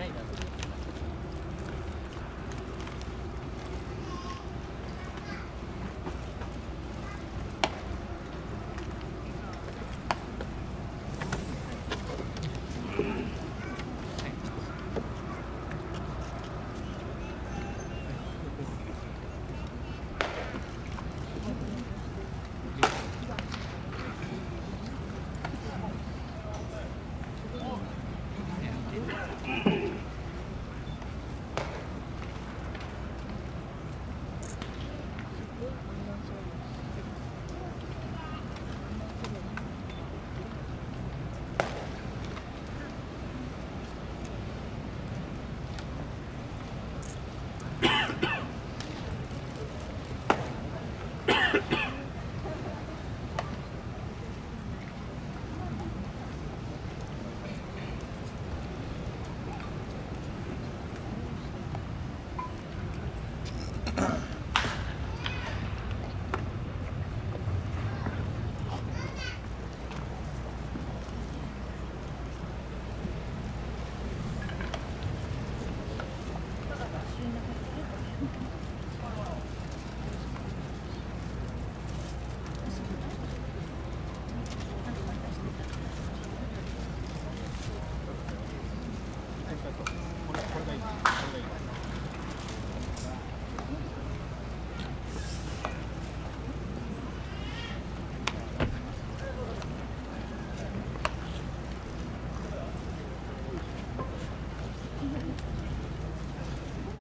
ないだろ